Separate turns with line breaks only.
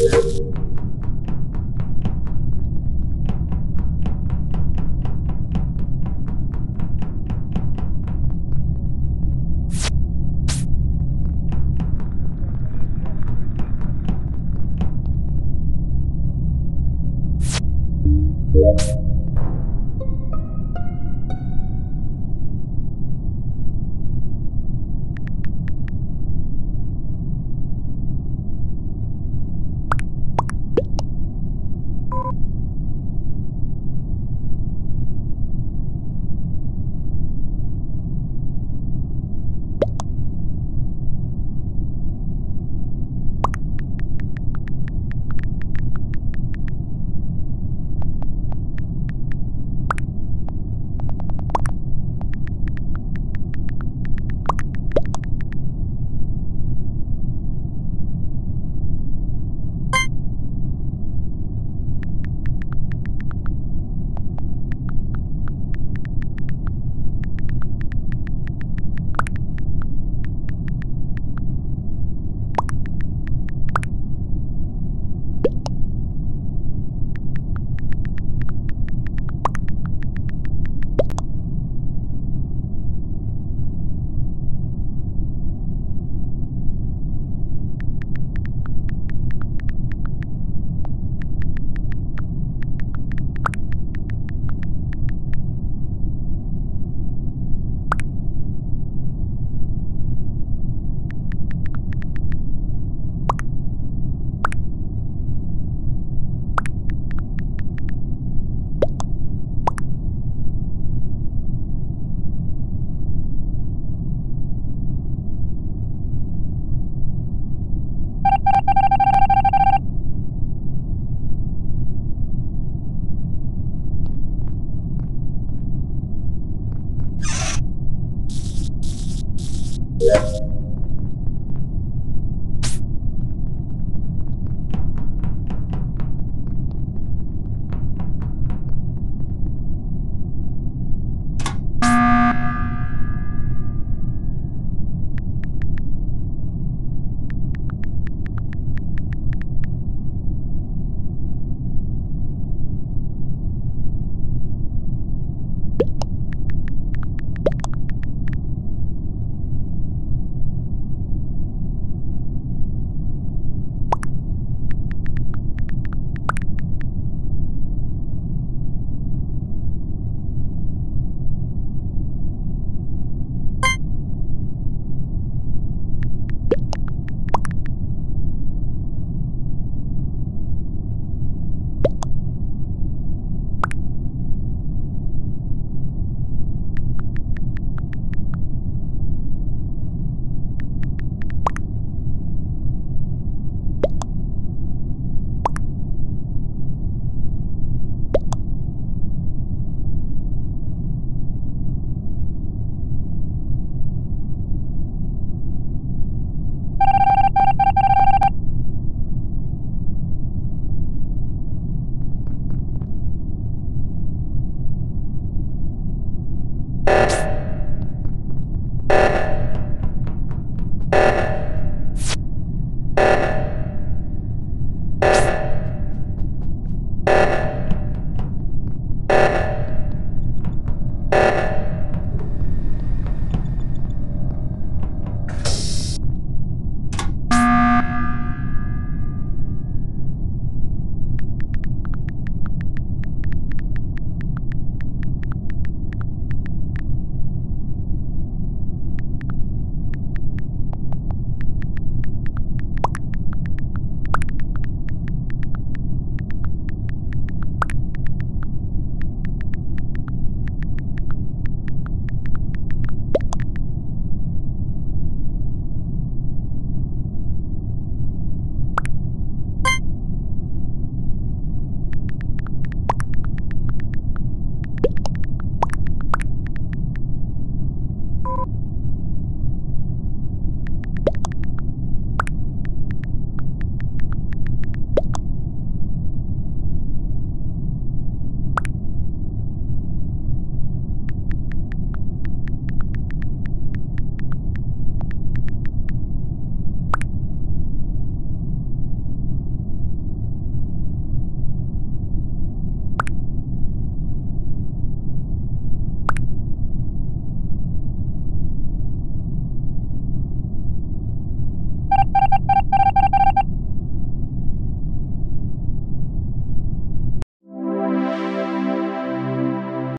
Yeah.
Yeah.